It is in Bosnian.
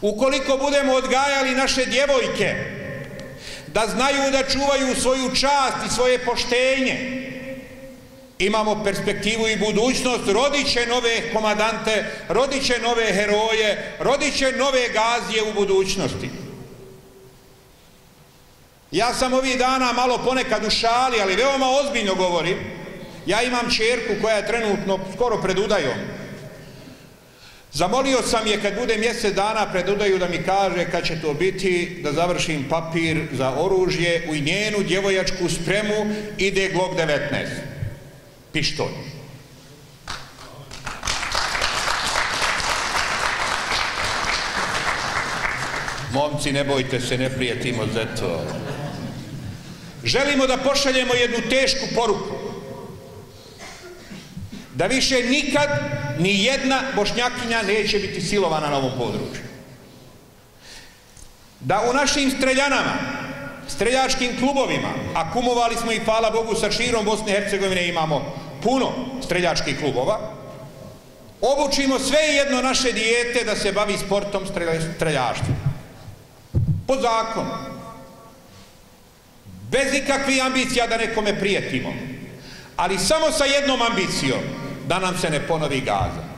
ukoliko budemo odgajali naše djevojke, da znaju da čuvaju svoju čast i svoje poštenje, imamo perspektivu i budućnost, rodit će nove komadante, rodit će nove heroje, rodit će nove gazije u budućnosti. Ja sam ovih dana malo ponekad u šali, ali veoma ozbiljno govorim. Ja imam čerku koja je trenutno skoro pred udajom. Zamolio sam je kad bude mjesec dana pred udaju da mi kaže kad će to biti, da završim papir za oružje u njenu djevojačku spremu ide Glock 19. Pištolj. Momci, ne bojte se, ne prijetimo za to. Želimo da pošaljemo jednu tešku poruku. Da više nikad ni jedna bošnjakinja neće biti silovana na ovom području. Da u našim streljanama, streljačkim klubovima, a kumovali smo i hvala Bogu sa širom Bosne i Hercegovine imamo puno streljačkih klubova, obučimo sve jedno naše dijete da se bavi sportom streljaštva. Po zakonu. Bez ikakvih ambicija da nekome prijetimo. Ali samo sa jednom ambicijom, da nam se ne ponovi gaza.